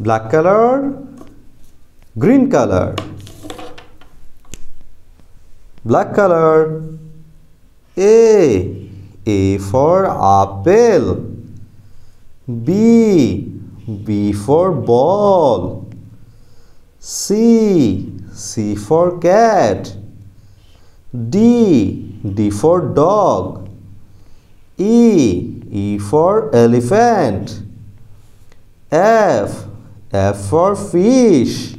black color green color. Black color A A for apple. B B for ball. C C for cat. D D for dog. E E for elephant. F F for fish.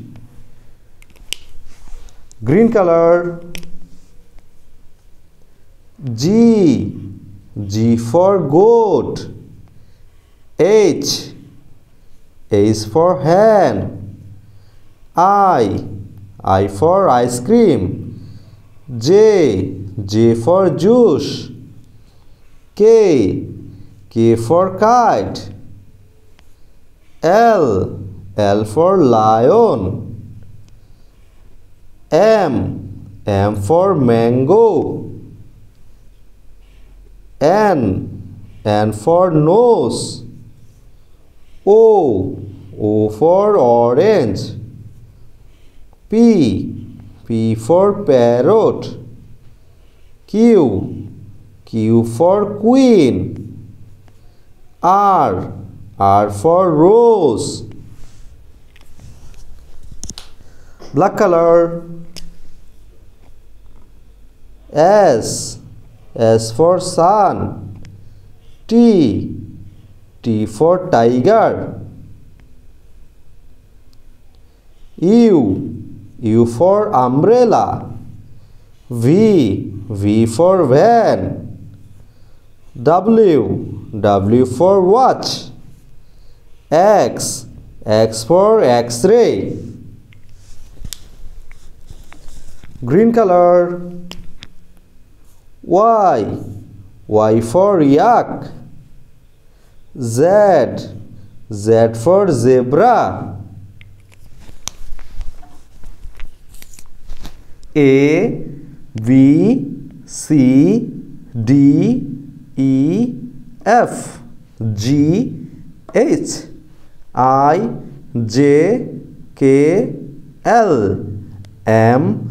Green color. G. G for goat. H. H for hen. I. I for ice cream. J. J for juice. K. K for kite. L L for lion. M. M for mango. N. N for nose. O. O for orange. P. P for parrot. Q. Q for queen. R. R for rose black color. S. S for sun. T. T for tiger. U. U for umbrella. V. V for van. W. W for watch. X. X for x-ray green color. Y. Y for yak. Z. Z for zebra. A B C D E F G H. I J K L M